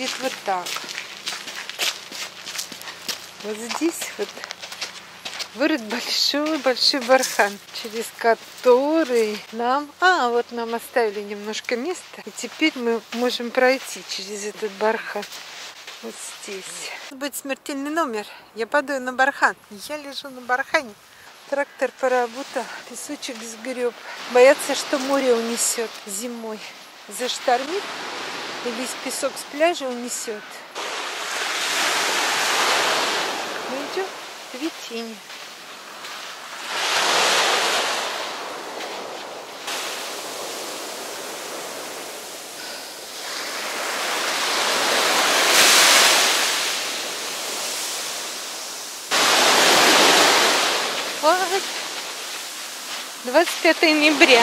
выглядит вот так. Вот здесь вот вырыт большой-большой бархан, через который нам... А, вот нам оставили немножко места. И теперь мы можем пройти через этот бархан. Вот здесь. Будет смертельный номер. Я падаю на бархан. Я лежу на бархане. Трактор поработал, песочек сгреб. Боятся, что море унесет зимой. Заштормит и весь песок с пляжа унесет. Мы идем в Витине. Вот 25 ноября.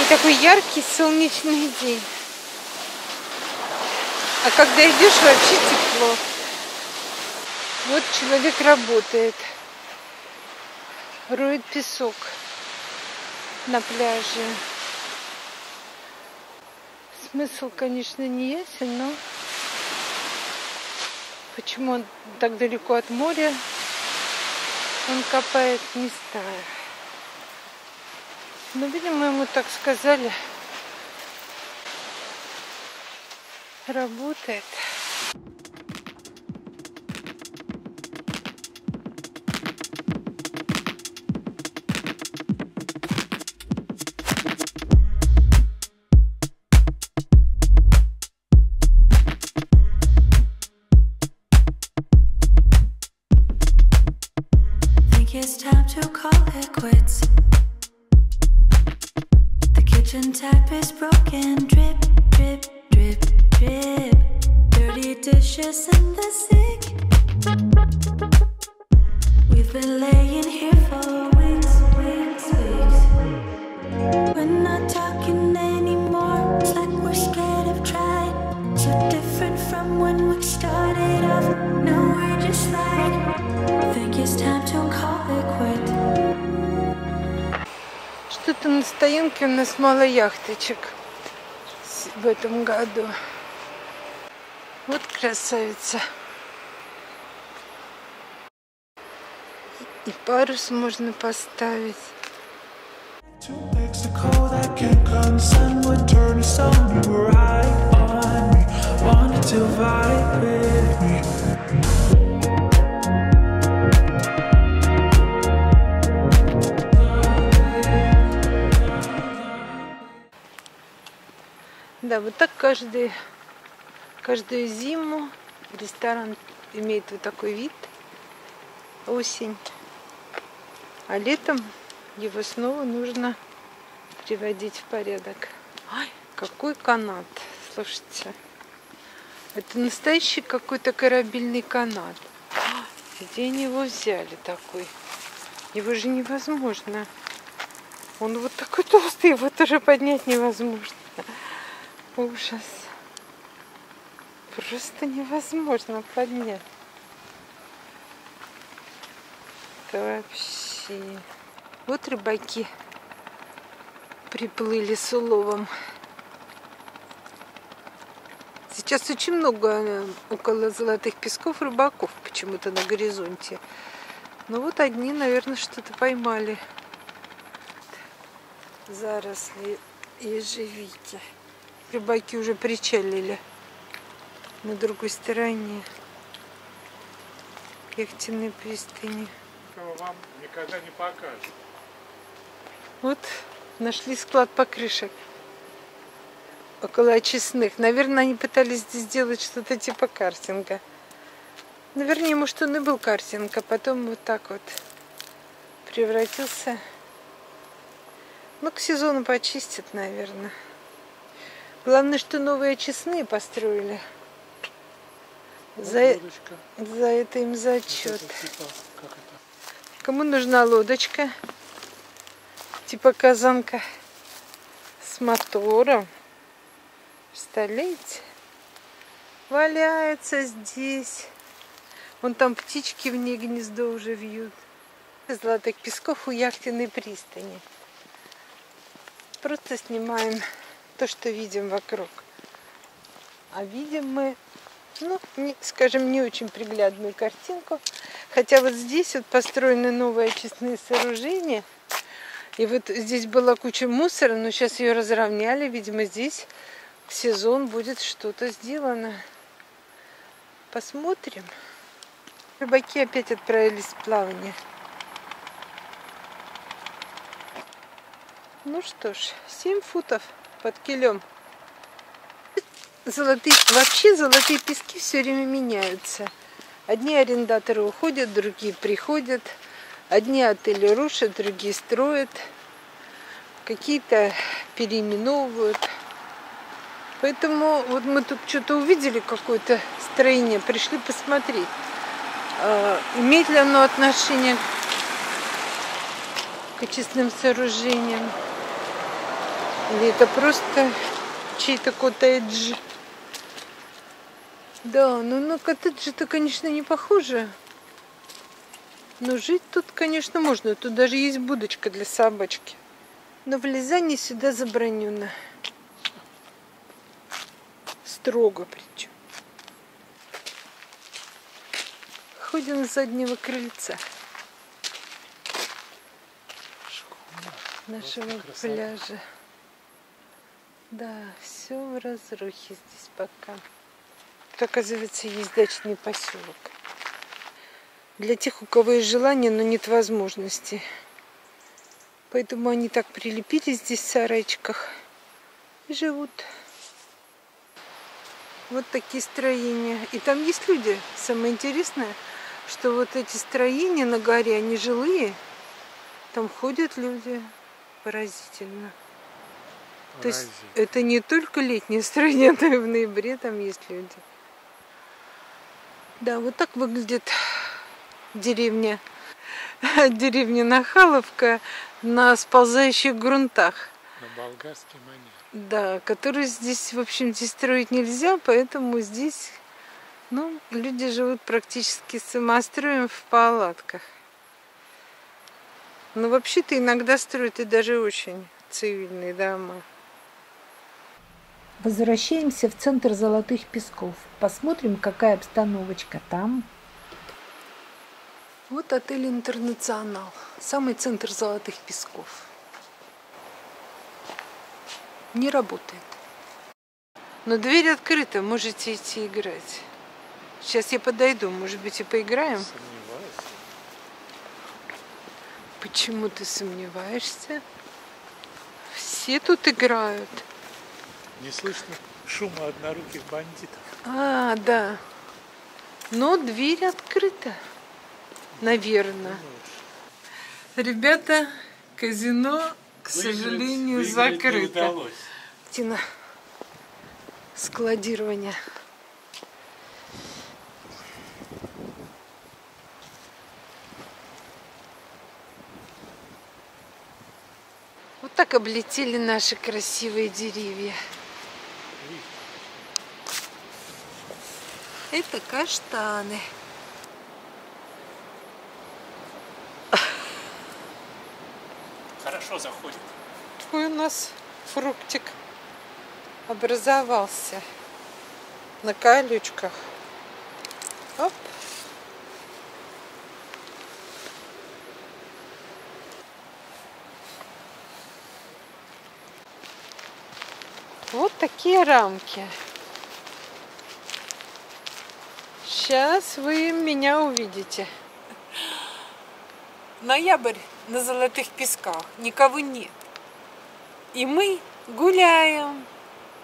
И такой яркий солнечный день. А когда идешь, вообще тепло. Вот человек работает. Роет песок на пляже. Смысл, конечно, не ясен, но почему он так далеко от моря, он копает, знаю. Но, видимо, ему так сказали. Работает. Что-то на стоянке у нас мало яхточек в этом году. Вот красавица. To vibe with me. Да, вот так каждый, каждую зиму ресторан имеет вот такой вид. Осень. А летом его снова нужно приводить в порядок. Ай, какой канат. Слушайте. Это настоящий какой-то корабельный канат. Где они его взяли такой? Его же невозможно. Он вот такой толстый, его тоже поднять невозможно. Ужас. Просто невозможно поднять. Это вообще. Вот рыбаки приплыли с уловом. Сейчас очень много э, около золотых песков рыбаков почему-то на горизонте. Ну вот одни, наверное, что-то поймали. Заросли ежевики. Рыбаки уже причалили на другой стороне яхтенной пристани. Этого вам никогда не покажут. Вот нашли склад покрышек около очистных. Наверное, они пытались здесь сделать что-то типа картинга. Наверное, может, он и был картинг, а потом вот так вот превратился. Ну, к сезону почистят, наверное. Главное, что новые очистные построили. За, Удочка. за это им зачет. Это типа, как это? Кому нужна лодочка? Типа казанка с мотором. Представляете? Валяется здесь. Вон там птички в ней гнездо уже вьют. Золотых песков у яхтенной пристани. Просто снимаем то, что видим вокруг. А видим мы, ну, не- скажем, не очень приглядную картинку. Хотя вот здесь вот построены новые очистные сооружения. И вот здесь была куча мусора, но сейчас ее разровняли. Видимо, здесь в сезон будет что-то сделано. Посмотрим. Рыбаки опять отправились в плавание. Ну что ж, 7 футов под килем. Золотые, вообще золотые пески все время меняются. Одни арендаторы уходят, другие приходят. Одни отели рушат, другие строят. Какие-то переименовывают. Поэтому вот мы тут что-то увидели, какое-то строение, пришли посмотреть. А, Имеет ли оно отношение к очистным сооружениям? Или это просто чей-то коттедж? Да, ну на коттедж-то, конечно, не похоже. Но жить тут, конечно, можно. Тут даже есть будочка для собачки. Но влезание сюда забранено. Строго причем. Ходим с заднего крыльца нашего пляжа. Да, все в разрухе здесь пока. Тут, оказывается, есть дачный поселок. Для тех, у кого есть желание, но нет возможности. Поэтому они так прилепились здесь в сарайчиках и живут. Вот такие строения. И там есть люди. Самое интересное, что вот эти строения на горе, они жилые. Там ходят люди. Поразительно. То есть это не только летнее строение, но и в ноябре там есть люди. Да, вот так выглядит деревня. Деревня Нахаловка на сползающих грунтах. На болгарский манер. Да, которые здесь, в общем, здесь строить нельзя, поэтому здесь, ну, люди живут практически самостроем в палатках. Но вообще-то иногда строят и даже очень цивильные дома. Возвращаемся в центр Золотых Песков. Посмотрим, какая обстановочка там. Вот отель Интернационал, самый центр Золотых Песков. Не работает. Но дверь открыта, можете идти играть. Сейчас я подойду, может быть, и поиграем. Сомневаюсь. Почему ты сомневаешься? Все тут играют. Не слышно шума одноруких бандитов. А, да. Но дверь открыта. Наверное. Ребята, казино, к сожалению, закрыто. Тина, складирование. Вот так облетели наши красивые деревья. Это каштаны. Хорошо заходит. Такой у нас фруктик образовался на колючках. Оп. Вот такие рамки. Сейчас вы меня увидите. Ноябрь на золотых песках. Никого нет. И мы гуляем.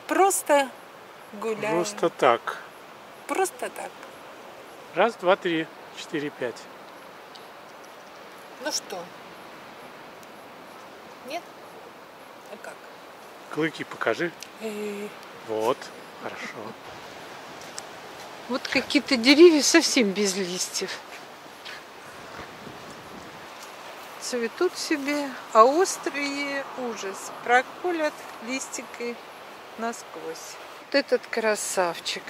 Просто гуляем. Просто так. Просто так. Раз, два, три, четыре, пять. Ну что? Нет? А как? Клыки покажи. Э, Вот. Хорошо. Вот какие-то деревья совсем без листьев. Цветут себе, а острые ужас. Проколят листикой насквозь. Вот этот красавчик.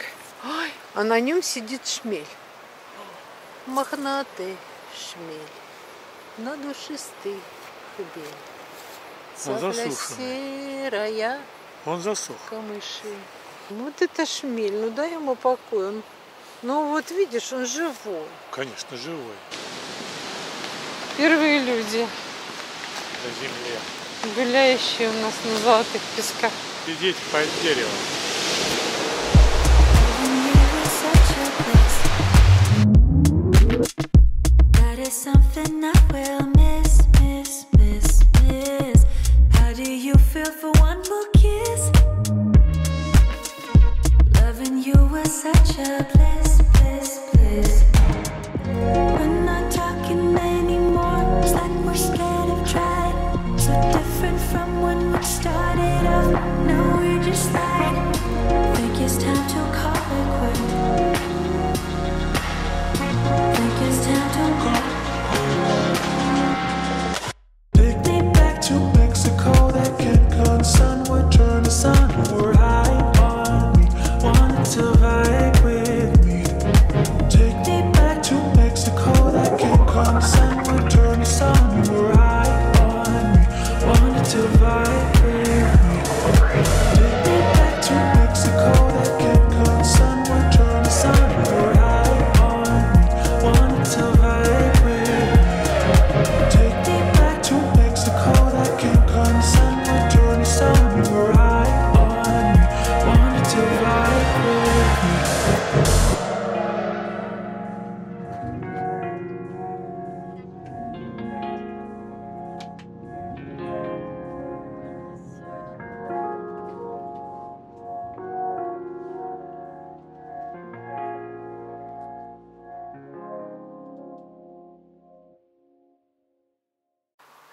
Ой, а на нем сидит шмель. Мохнатый шмель. На душистый хбель. Он засушенный. серая Он засох. камыши. Вот это шмель, ну дай ему покой. Он... Ну вот видишь, он живой. Конечно, живой. Первые люди, На земле. гуляющие у нас на золотых песках. Сидеть под деревом.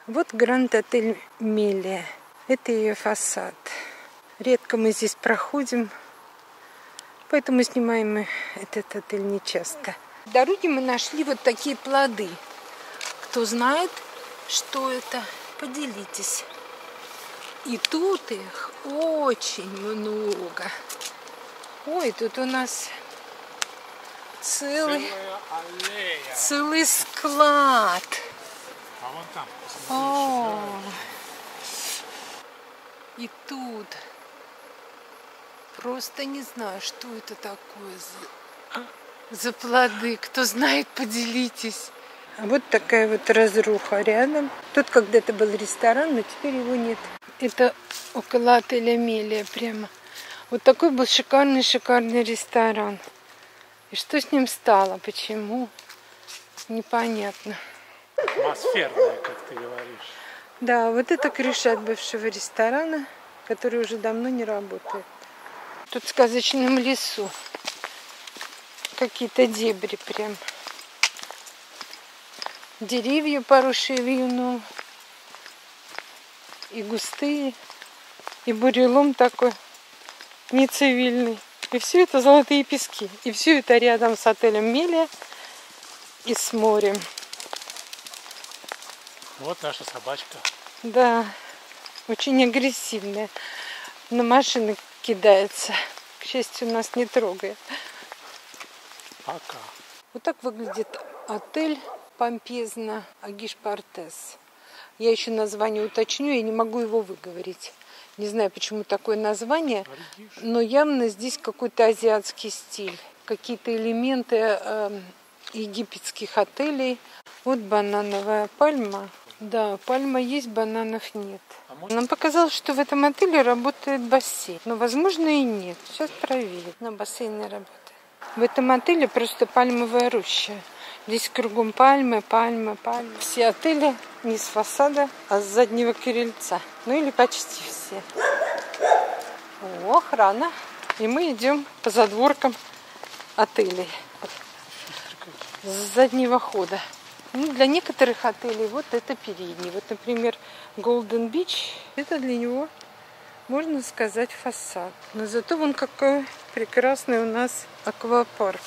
Вот Гранд-отель Мелия. Это ее фасад. Редко мы здесь проходим, поэтому снимаем этот отель нечасто. В дороге мы нашли вот такие плоды. Кто знает, что это, поделитесь. И тут их очень много. Ой, тут у нас целый, целый склад. А вон там, О, и тут просто не знаю, что это такое за, за плоды. Кто знает, поделитесь. А вот такая вот разруха рядом. Тут когда-то был ресторан, но теперь его нет. Это около отеля Мелия прямо. Вот такой был шикарный-шикарный ресторан. И что с ним стало? Почему? Непонятно. Атмосферная, как ты говоришь. Да, вот это крыша от бывшего ресторана, который уже давно не работает. Тут в сказочном лесу какие-то дебри прям. Деревья, поросшие вьюном, и густые, и бурелом такой нецивильный. И все это золотые пески. И все это рядом с отелем Мелия и с морем. Вот наша собачка. Да, очень агрессивная. На машины кидается. К счастью, нас не трогает. Пока. Вот так выглядит отель помпезно Агиш Портес. Я еще название уточню, я не могу его выговорить. Не знаю, почему такое название, но явно здесь какой-то азиатский стиль. Какие-то элементы эм, египетских отелей. Вот банановая пальма. Да, пальма есть, бананов нет. Нам показалось, что в этом отеле работает бассейн. Но, возможно, и нет. Сейчас проверим. На бассейне работает. В этом отеле просто пальмовая роща. Здесь кругом пальмы, пальмы, пальмы. Все отели не с фасада, а с заднего крыльца. Ну или почти все. О, охрана. И мы идем по задворкам отелей. С заднего хода. Ну, для некоторых отелей вот это передний. Вот, например, Golden Beach. Это для него, можно сказать, фасад. Но зато вон какой прекрасный у нас аквапарк.